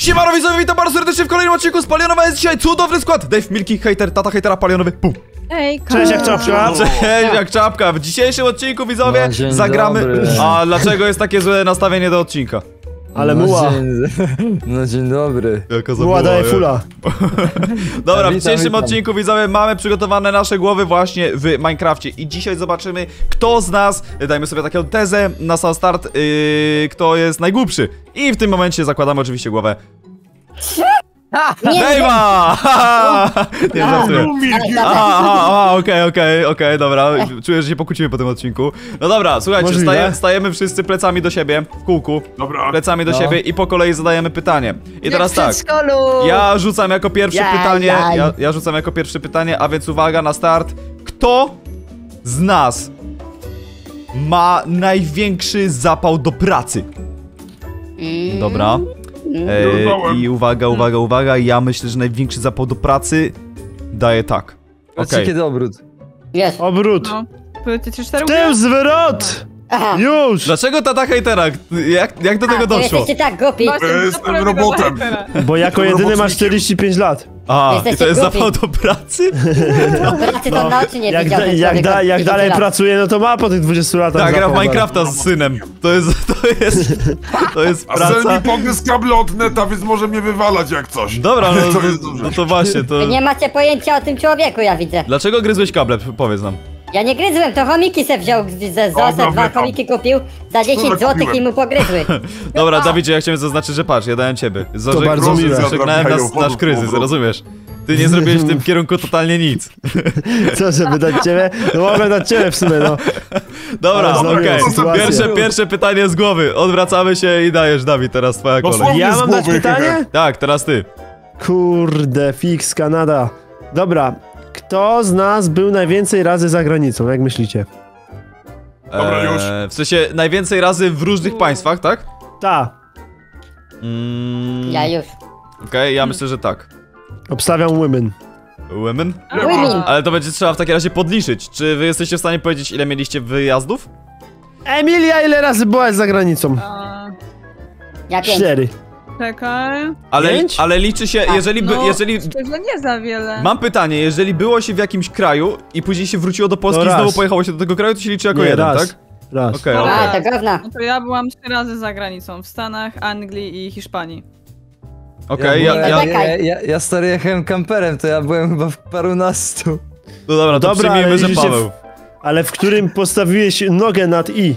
Siemano widzowie, witam bardzo serdecznie w kolejnym odcinku z Palionowa. Jest dzisiaj cudowny skład. Dave, Milki, hater, tata hatera, Palionowy, pum. Ej, Cześć, jak czapka? Cześć, jak czapka, w dzisiejszym odcinku widzowie No, zagramy... dobry. A dlaczego jest takie złe nastawienie do odcinka? Ale no, muła. Dzień, no dzień dobry. Jaka Muła daje fula. Dobra, w Witam, dzisiejszym witam. odcinku widzowie mamy przygotowane nasze głowy właśnie w Minecrafcie I dzisiaj zobaczymy, kto z nas, dajmy sobie taką tezę na sam start, yy, kto jest najgłupszy I w tym momencie zakładamy oczywiście głowę Dave'a! Nie, żartuję. Aha, okej, okej, okej, dobra. Czuję, że się pokłócimy po tym odcinku. No dobra, słuchajcie, Możliwe. staje, stajemy wszyscy plecami do siebie, w kółku. Dobra. Plecami do No. siebie i po kolei zadajemy pytanie. I teraz tak. Ja rzucam jako pierwsze Jaj, pytanie. jaj. Ja, ja rzucam jako pierwsze pytanie, a więc uwaga na start. Kto z nas ma największy zapał do pracy? Dobra. E. I uwaga, uwaga, uwaga. Ja myślę, że największy zapał do pracy daje tak. Patrzcie Okej. kiedy obrót. Jest. Obrót. No. Ty cztery Tył zwrot! Aha. Już! Dlaczego tata hejtera? Jak, jak do tego A, wy doszło? jesteście tak głupi. Ja jestem robotem. Bo jako jedyny masz robotnikiem. 45 lat. A, i Jesteście to jest głupi. zapał do pracy? Pracy to na oczy nie Jak, widział. da, ten jak, człowiek da, od jak 50 dalej lat. pracuje, no to ma po tych 20 latach. Tak, gra w zapał, Minecrafta z synem. To jest, to jest, to jest A praca. mi pogryzł kable od neta, więc może mnie wywalać jak coś. Dobra, no, to jest dobrze. no to właśnie, to... Wy nie macie pojęcia o tym człowieku, ja widzę. Dlaczego gryzłeś kable? Powiedz nam. Ja nie gryzłem, to chomiki se wziął ze zosę, dwa chomiki kupił za 10 Dobra, złotych kupiłem. i mu pogryzły. Dobra, Dawidzie, ja chciałem zaznaczyć, że patrz, ja dałem ciebie. Zażeg- bardzo miłe. Zażegnałem nas, nasz kryzys, rozumiesz? Ty nie zrobiłeś w tym kierunku totalnie nic. Co, żeby dać ciebie? No mogę dać ciebie w sumie, no. Dobra, okej. sytuację. Pierwsze, pierwsze pytanie z głowy. Odwracamy się i dajesz, Dawid, teraz twoja kolej. Dosłownie Ja mam dać pytanie? Tak, teraz ty. Kurde, fix Kanada. Dobra. Kto z nas był najwięcej razy za granicą, jak myślicie? Dobra, już. Eee, w sensie najwięcej razy w różnych państwach, tak? Ta. Mm, Ja już. Okej, ja myślę, że tak. Obstawiam women. Women? Women. Ale to będzie trzeba w takim razie podliczyć. Czy wy jesteście w stanie powiedzieć, ile mieliście wyjazdów? Emilia, ile razy byłaś za granicą? A, Ja pięć. Cztery. Czekaj. Ale, Pięć? ale liczy się, jeżeli by, No, jeżeli... Szczerze nie za wiele. Mam pytanie, jeżeli było się w jakimś kraju i później się wróciło do Polski i raz. znowu pojechało się do tego kraju, to się liczy jako Nie, jeden, raz. tak? Raz. Okej, okej. A, to. No to ja byłam trzy razy za granicą. W Stanach, Anglii i Hiszpanii. Okej, ja, byłem- ja, ja- ja, ja, ja stary jechałem kamperem, to ja byłem chyba w parunastu. No dobra, to Dobra, przyjmijmy, że liczy się Paweł. Ale w którym postawiłeś nogę nad i?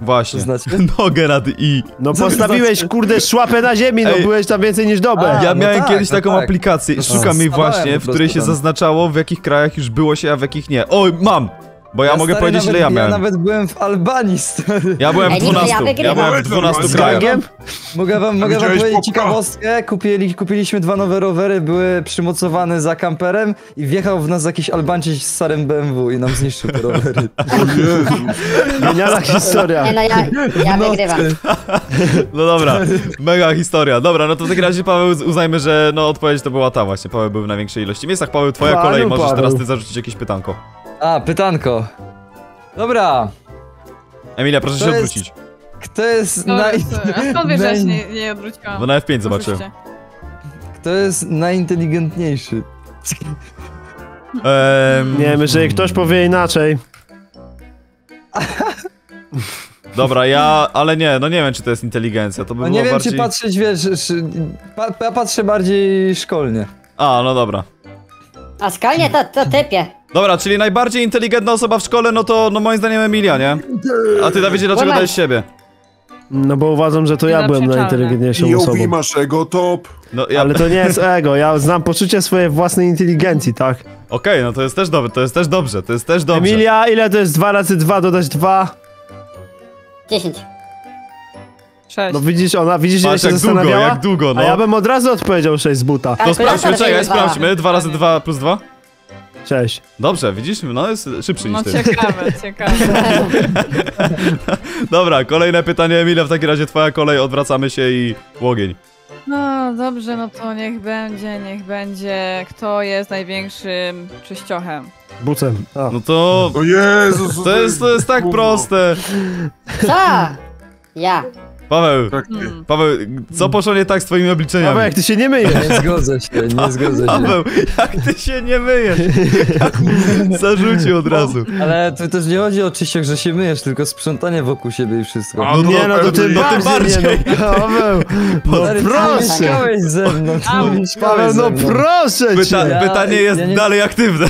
Właśnie. To znaczy? Nogę nad i. No Co postawiłeś, znaczy? kurde, szłapę na ziemi, no Ej. byłeś tam więcej niż dobę. A, Ja no miałem tak, kiedyś no taką tak. aplikację, No szukam jej właśnie, w której się tam. zaznaczało w jakich krajach już było się, a w jakich nie. O, mam! Bo ja, mogę stary, powiedzieć ile ja miałem. Ja nawet byłem w Albanii, stary. Ja byłem w Ej, nie, to ja 12. Ja byłem w 12 Z krajach. Mogę wam, mogę wam powiedzieć popka? ciekawostkę. Kupili, kupiliśmy dwa nowe rowery, były przymocowane za kamperem i wjechał w nas jakiś Albańczyk z starym BMW i nam zniszczył te rowery. O Jezu. Genialna historia. Nie no, ja, ja wygrywam. No dobra, mega historia. Dobra, no to w takim razie Paweł uznajmy, że no odpowiedź to była ta właśnie. Paweł był w największej ilości miejscach. Paweł, twoja Panu kolej, możesz Paweł. teraz ty zarzucić jakieś pytanko. A, pytanko. Dobra, Emilia, proszę To się jest- odwrócić. kto jest, No, naj... A skąd wiesz, że ja się nie, nie odwróciłam? Bo na F5 zobaczyłem. Oczywiście. kto jest najinteligentniejszy? Ehm, Nie wiem, jeżeli ktoś powie inaczej. Dobra, ja, ale nie, no nie wiem czy to jest inteligencja, to by No było nie wiem, bardziej... czy patrzeć, wiesz, szy... pa, ja patrzę bardziej szkolnie. A, no dobra. A skalnie to, to typie. Dobra, czyli najbardziej inteligentna osoba w szkole, no to no moim zdaniem Emilia, nie? A ty Dawidzie, dlaczego dałeś siebie? No bo uważam, że to ja byłem najinteligentniejszą Jowi osobą. masz ego top. No ja... Ale to nie jest ego, ja znam poczucie swojej własnej inteligencji, tak? Okej, no to jest też dobre, to jest też dobrze, to jest też dobrze. Emilia, ile to jest 2 razy 2 dodać 2? 10. Sześć. No widzisz, ona, widzisz ile Patrz się jak długo, zastanawiała? jak długo, no. A ja bym od razu odpowiedział 6 z buta. To sprawdźmy, czekaj, wyjebała. sprawdźmy. 2 razy 2 plus 2? 6. Dobrze, widzisz? No jest szybszy No niż ty. ciekawe, ciekawe. Dobra, kolejne pytanie Emilia, w takim razie twoja kolej, odwracamy się i łogień. No dobrze, no to niech będzie, niech będzie. Kto jest największym czyściochem? Bucem. A. No to... O Jezus. To jest, to jest tak proste. Co? Ja. Paweł, Tak. Hmm. Paweł, co poszło nie tak z twoimi obliczeniami? Paweł, jak ty się nie myjesz. Nie zgodzę się, nie zgodzę się. Paweł, jak ty się nie myjesz? Zarzucił od razu. Ale tu też nie chodzi o czyściach, że się myjesz, tylko sprzątanie wokół siebie i wszystko. A, No nie, no to pewnie tym jest. bardziej, nie, no Paweł, no proszę. ze mną, Paweł, no proszę cię. Pytanie jest ja nie- dalej aktywne.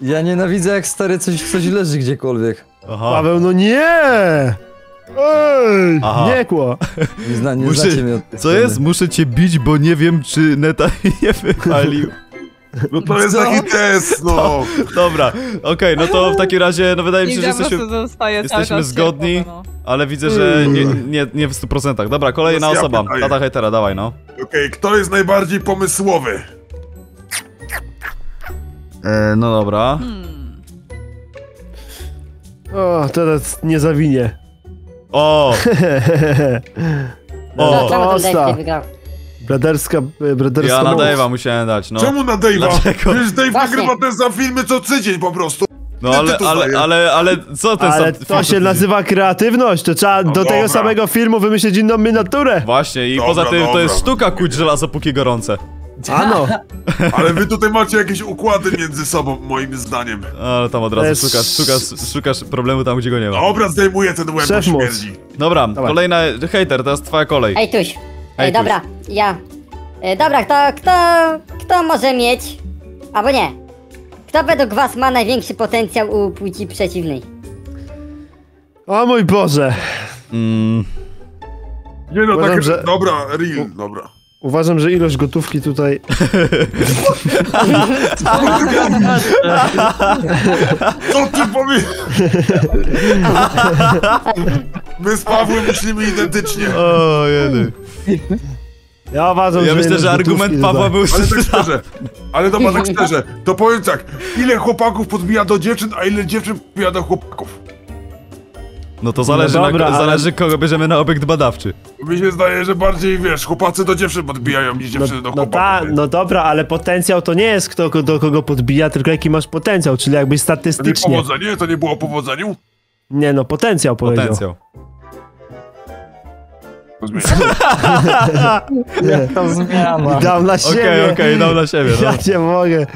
Ja nienawidzę jak stary coś, coś leży gdziekolwiek. Aha. Paweł, no nie! Ej, Aha. nie kło. Nie, zna, nie Muszę- znacie mnie od tej Co strony. jest? Muszę cię bić, bo nie wiem, czy neta nie wypalił. No to jest Co? taki test, no. Dobra, okej, no to w takim razie, no wydaje mi się, że jesteśmy, jesteśmy zgodni. no. ale widzę, że nie, nie, nie w 100%. Dobra, kolejna Teraz ja osoba. pytaję. Tata hejtera, dawaj no. Okej, kto jest najbardziej pomysłowy? E, no dobra. Hmm. O, teraz nie zawinie. O! No, O! ten Osta. Dave nie wygrał? Braderska, e, braderska Ja na moc. Dave'a musiałem dać, no. Czemu na Dave'a? Dlaczego? Przecież Dave Właśnie. nagrywa ten sam filmy co tydzień po prostu. No ale, to ale, ale, ale, co ten Ale sam... to się nazywa kreatywność, to trzeba No do tego dobra. samego filmu wymyślić inną miniaturę. Właśnie, i Dobra, poza tym to dobra. jest sztuka kuć żelazo póki gorące. Ano, Ale wy tutaj macie jakieś układy między sobą, moim zdaniem. Ale tam od razu jest- szukasz, szukasz, szukasz problemu tam, gdzie go nie ma. Dobra, zdejmuję ten łeb, Szef śmierdzi. Dobra, Dawaj. kolejna, hejter, teraz twoja kolej. Ej, tuś. Ej, Ej, tuś. dobra, ja. E, dobra, kto, kto, kto może mieć, albo nie. Kto według was ma największy potencjał u płci przeciwnej? o mój Boże. Mm, Nie no, Uważam, takie... że- Dobra, real, dobra. Uważam, że ilość gotówki tutaj... Co ty powie... My z Pawłem myślimy identycznie. o, jedy. Ja uważam, Ja że myślę, że argument Pawła był Ale tak szczerze, ale dobra, tak szczerze, to powiem tak, ile chłopaków podbija do dziewczyn, a ile dziewczyn podbija do chłopaków? No to zależy, No dobra, na, ale- zależy kogo bierzemy na obiekt badawczy. Mi się zdaje, że bardziej, wiesz, chłopacy do dziewczyn podbijają niż No, dziewczyny do no, chłopaków. ta, nie? no dobra, ale potencjał to nie jest kto do kogo podbija, tylko jaki masz potencjał, czyli jakby To nie statystycznie. powodzenie? To nie było o powodzeniu? Nie no, potencjał powiedział. Potencjał. To zmiana. Dał na Okej, siebie. okej, dał na siebie. No, Ja nie mogę.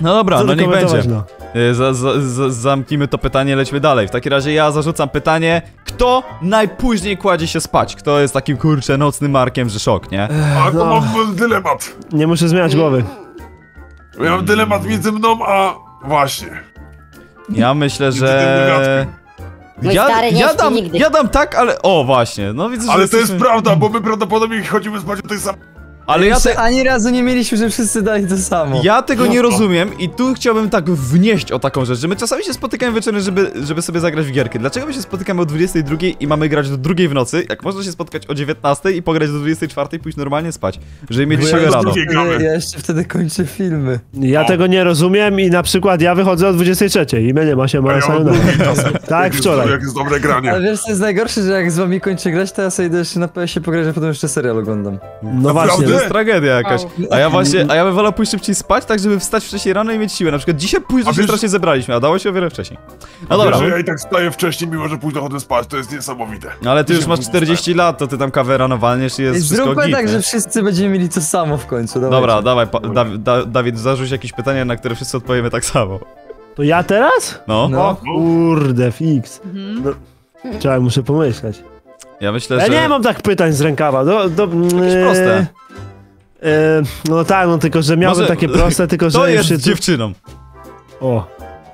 no dobra, Co no niech będzie. no. Za, za, za, zamknijmy to pytanie, lećmy dalej. W takim razie ja zarzucam pytanie, kto najpóźniej kładzie się spać? Kto jest takim kurczę nocnym markiem, że szok, nie? A to No. mam dylemat. Nie muszę zmieniać głowy. Ja mam dylemat między mną, a... Właśnie. Ja myślę, że... Mój Ja, stary nie ja, śpi dam, nigdy. ja dam tak, ale... O, właśnie, no widzę, że Ale to jest jesteśmy- prawda, bo my prawdopodobnie chodzimy spać o tej samej... Ale ja, te, ani razu nie mieliśmy, że wszyscy dali to samo. ja tego nie rozumiem i tu chciałbym tak wnieść o taką rzecz, że my czasami się spotykamy wieczorem, żeby, żeby sobie zagrać w gierkę. Dlaczego my się spotykamy o 22 i mamy grać do drugiej w nocy, jak można się spotkać o 19 i pograć do 24 i pójść normalnie spać, żeby mieć dzisiaj ja, rano. gramy. ja jeszcze wtedy kończę filmy. Ja O. tego nie rozumiem i na przykład ja wychodzę o 23 i mnie nie ma się ma ja. Tak, wczoraj. Jak jest dobre granie. Ale wiesz co jest najgorsze, że jak z wami kończę grać, to ja sobie idę jeszcze na PS-ie pograć, a potem jeszcze serial oglądam. No Naprawdę? właśnie. To jest tragedia jakaś. A ja właśnie, a ja bym wolał pójść szybciej spać, tak żeby wstać wcześniej rano i mieć siłę. Na przykład dzisiaj późno A się wiesz- strasznie zebraliśmy, a dało się o wiele wcześniej. No Wiesz, dobra, że ja i tak wstaję wcześniej, mimo że późno chodzę spać, to jest niesamowite. no ale ty już masz późno 40 lat, to ty tam kawę rano walniesz i jest wszystko Zróbmy tak, nie? że wszyscy będziemy mieli to samo w końcu. Dawajcie. Dobra, dawaj, pa, da, da, Dawid, zarzuć jakieś pytanie, na które wszyscy odpowiemy tak samo. To ja teraz? No, No. O kurde, fix. Mhm. No, trzeba, muszę pomyśleć. Ja myślę, Ja że... nie mam tak pytań z rękawa. Do, do, Jakieś proste. E, no tak, no tylko, że miałbym Może- takie proste, tylko że To jest dziewczyną. O.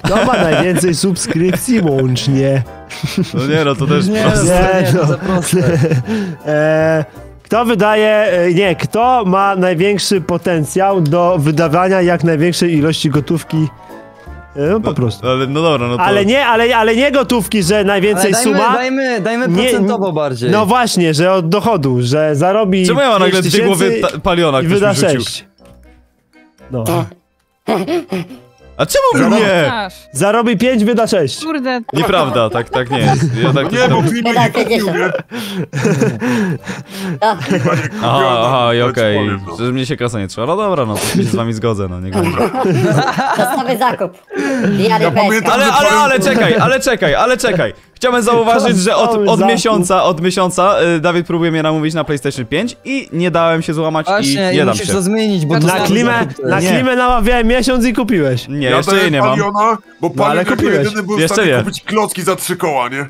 Kto ma najwięcej subskrypcji łącznie? No nie no, to też Nie, proste. Nie, nie, no. za proste. E, kto wydaje... e, Nie, kto ma największy potencjał do wydawania jak największej ilości gotówki? E, no po prostu. Ale, no dobra, no to... Ale nie, ale, ale nie gotówki, że najwięcej Ale dajmy, suma. dajmy, dajmy Nie, procentowo bardziej. No właśnie, że od dochodu, że zarobi. Czemu ja mam nagle 5 dwie głowy tysięcy ta, paliona, i wyda mi rzucił? 6. No. A czemu mnie? Aż. Zarobi 5, wyda 6. Kurde, Nieprawda, tak, tak nie jest. Ja tak, Nie, bo tak... Wydaj nie kupił, 50. nie? No, nie kupił, Aha, no, aha, i okej, no. że mnie się kasa nie trzeba. No dobra, no to się z wami zgodzę, no nie czasowy zakup. Ja Ale, ale, ale czekaj, ale czekaj, ale czekaj. Chciałbym zauważyć, że od, od miesiąca, od miesiąca y, Dawid próbuje mnie namówić na PlayStation 5 i nie dałem się złamać Właśnie, i nie dam musisz się. to zmienić, bo to Na jest klimę, na Nie. klimę namawiałem miesiąc i kupiłeś. Nie, ja jeszcze jej nie mam. Paliona, bo No, ale kupiłeś. jedyny był w Jeszcze stanie nie. kupić klocki za trzy koła, nie?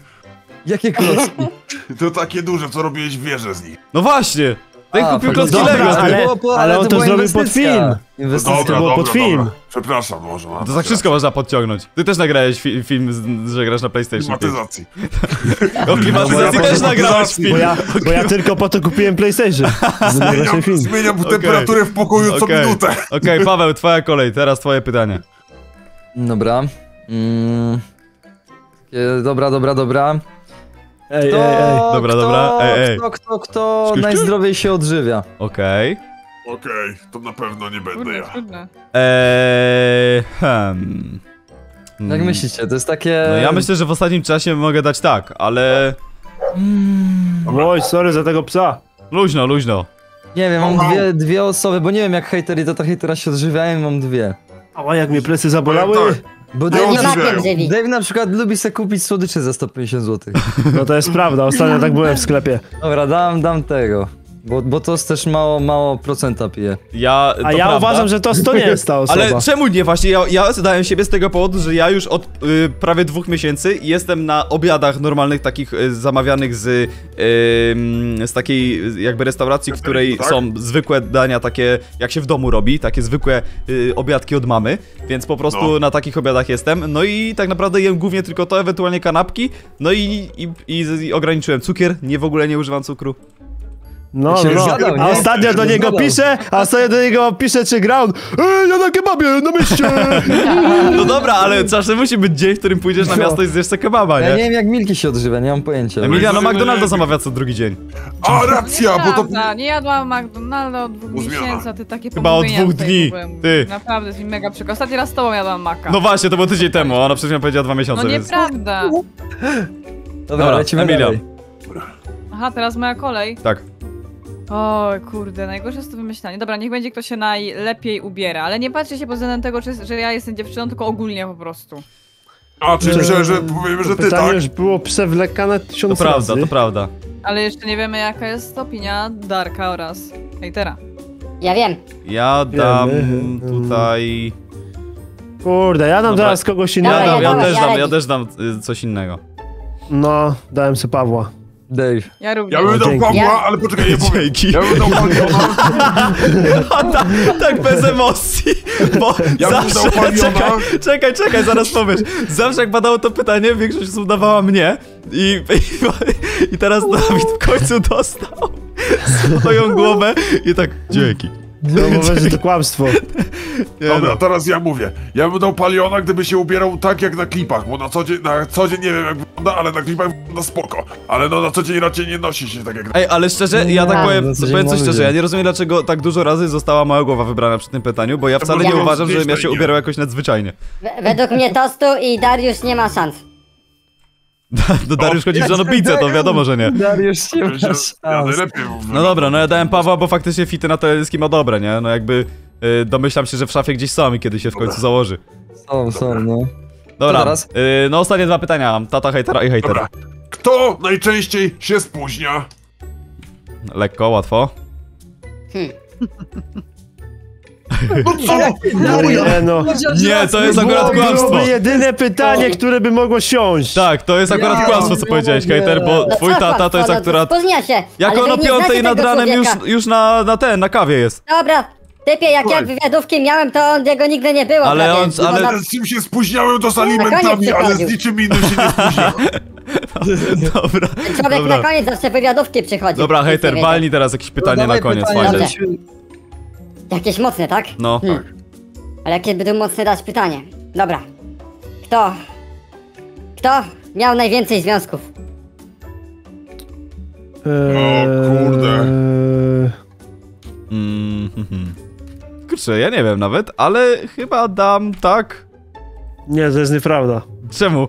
Jakie klocki? To takie duże, co robiłeś wieże z nich. No właśnie! Ten A, kupił no klocki dobra, Lego. ty. ale- po- ale on to to zrobił pod film. Inwestycja. Dobra, było dobra, pod film. dobra. Przepraszam, może. To za wszystko można podciągnąć. Ty też nagrałeś fi film, z, że grasz na PlayStation 5. Klimatyzacji. O klimatyzacji No, też nagrałeś film. Bo ja, bo ja tylko po to kupiłem PlayStation. Zmieniam Zmieniam, film. zmieniam Okej. temperaturę w pokoju co Okej. minutę. Okej, Paweł, twoja kolej, teraz twoje pytanie. Dobra. Mm. Dobra, dobra, dobra. Ej, ej, Kto, ej. Dobra, kto, dobra, ej, ej. Kto, kto, kto najzdrowiej się odżywia? Okej. Okej, to na pewno nie będę Trudne, ja. trudne. Eee, hmm. Jak Hmm. myślicie? To jest takie... No ja myślę, że w ostatnim czasie mogę dać tak, ale... Oj, sorry za tego psa. Luźno, luźno. Nie wiem, mam dwie, dwie osoby, bo nie wiem jak hejter i tata hejtera się odżywiają, mam dwie. O, jak mnie plecy zabolały. Tak. Bo Dave, makiem żywi. Dave na przykład lubi sobie kupić słodycze za 150 zł. No to jest prawda, ostatnio tak byłem w sklepie. Dobra, dam, dam tego. Bo, bo to też mało, mało procenta pije. Ja, A ja prawda. uważam, że to, to nie jest ta osoba. Ale czemu nie? Właśnie ja, ja zadałem siebie z tego powodu, że ja już od y, prawie dwóch miesięcy jestem na obiadach normalnych, takich y, zamawianych z, y, z takiej jakby restauracji, w której Tak? są zwykłe dania takie, jak się w domu robi, takie zwykłe y, obiadki od mamy, więc po prostu No. na takich obiadach jestem. No i tak naprawdę jem głównie tylko to, ewentualnie kanapki, no i, i, i, i ograniczyłem cukier, nie w ogóle nie używam cukru. No, się no, zgadał, nie? A ostatnio do niego zgadał. piszę, a ostatnio do niego piszę, czy gra on Ej, ja na kebabie, na mieście! No dobra, ale czasem musi być dzień, w którym pójdziesz na miasto i zjesz sobie kebaba, Ja nie nie? wiem jak Milki się odżywia, nie mam pojęcia. Emilia, no Emilia- McDonalda zamawia co drugi dzień. A, racja, bo to... Nie jadłam McDonalda od dwóch Uzmiana. miesięcy, a ty takie Chyba od dwóch dni, ty. Naprawdę, jest mi mega przykro. Ostatni raz z tobą jadłam maka. No właśnie, to było tydzień temu, a ona przecież mi powiedziała dwa miesiące, No więc... nieprawda. Dobra, Dobra, lecimy Emilia. dalej. Aha, teraz moja kolej. Tak. O kurde, najgorsze jest to wymyślanie. Dobra, niech będzie kto się najlepiej ubiera, ale nie patrzcie się pod względem tego, czy, że ja jestem dziewczyną, tylko ogólnie po prostu. A, czyli że, że powiemy, że ty Pytanie tak? już było przewlekane To tysiąc prawda, razy. to prawda. Ale jeszcze nie wiemy jaka jest opinia Darka oraz hejtera. Ja wiem. Ja dam Wiemy. tutaj... Kurde, ja dam Dobra. teraz kogoś Ja, Dawaj, innego. dam, ja dawaj, też ja dam, ja też dam y, coś innego. No, dałem sobie Pawła. Dave. Ja również. Ja bym dał. Pawła, Ja- ale poczekaj, nie powiem. Dzięki. Ja bym dał Paliona, A tak, tak bez emocji, bo Ja bym zawsze... dał Paliona. Czekaj, czekaj, czekaj, zaraz powiesz. Zawsze jak padało to pytanie, większość osób dawała mnie i, i, i teraz Dawid w końcu dostał swoją głowę i tak, dzięki. No bo wiesz, że to kłamstwo. Nie, Dobra, no. teraz ja mówię. Ja bym dał Paliona, gdyby się ubierał tak jak na klipach, bo na co dzień, na co dzień nie wiem jak wygląda, ale na klipach wygląda spoko. Ale no na co dzień raczej nie nosi się tak jak na... Ej, ale szczerze, ja tak No, powiem, no, powiem coś szczerze, ja nie rozumiem dlaczego tak dużo razy została moja głowa wybrana przy tym pytaniu, bo ja wcale nie uważam, żebym ja się ubierał jakoś nadzwyczajnie. We- Według mnie Tostu i Dariusz nie ma szans. Do Dariusz chodzi w żonobijce, to wiadomo, że nie. Dariusz nie ma szans. No dobra, no ja dałem Pawła, bo faktycznie fity na teledyski ma dobre, nie? No jakby y, domyślam się, że w szafie gdzieś są i kiedy się w końcu założy. Są, są, no. Dobra, teraz? y, no ostatnie dwa pytania mam. Tata hejtera i hejtera. Dobra. Kto najczęściej się spóźnia? Lekko, łatwo. No co? No nie, no. Nie, to jest akurat Byłoby kłamstwo. jedyne pytanie, które by mogło siąść. Tak, to jest akurat Ja, kłamstwo, co ja powiedziałeś, hejter, bo No twój tata to jest no akurat... Spóźnia się. Jak ale on o piątej nad ranem już, już na, na ten, na kawie jest. Dobra, typie, jak ja Słuchaj. wywiadówki miałem, to on jego nigdy nie było. Ale prawie. on- No, ale- no, Z czym się spóźniałem, to z alimentami, ale z niczym innym się nie spóźniałem. Dobra, człowiek dobra. na koniec zawsze wywiadówki przychodzi. Dobra, hejter, walnij teraz jakieś pytanie No na koniec, pytanie, Jakieś mocne, tak? No. Hmm. Ale jakie będą mocne dać pytanie? Dobra. Kto? Kto miał najwięcej związków? Eee, kurde. Mm, mhm. Kurczę, ja nie wiem nawet, ale chyba dam tak. Nie, to jest nieprawda. Czemu?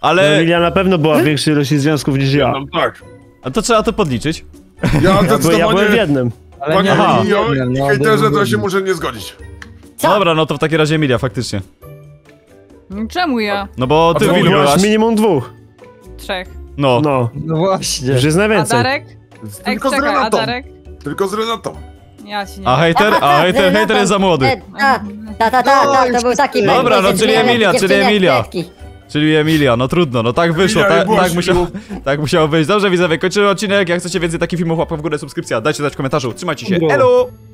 Ale... Ale. Emilia na pewno była w większej ilości związków niż ja. No tak. A to trzeba to podliczyć. Ja Ja, by, ja byłem w jednym. Ale Panie nie. Emilio nie, i no, hejterze, to dobra. się muszę nie zgodzić. Co? Dobra, no to w takim razie Emilia, faktycznie. Czemu ja? No bo ty A w co ilu Byłaś minimum dwóch. Trzech. No. No, No właśnie. już jest A najwięcej. Darek? Ej, Tylko z czekaj, a Renatą. Darek? Tylko z Renatą. Ja ci nie A hejter? A hejter, hejter jest za młody. E, Ta, ta, ta, ta, ta, to był taki Dobra, no, czyli Emilia, czyli Emilia. Czyli Emilia, no trudno, no tak wyszło, Emilia, tak, tak, musiało, tak musiało wyjść. Dobrze widzowie, kończymy odcinek, jak chcecie więcej takich filmów, łapka w górę, subskrypcja, dajcie znać w komentarzu, trzymajcie się, elo!